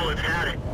people have had it.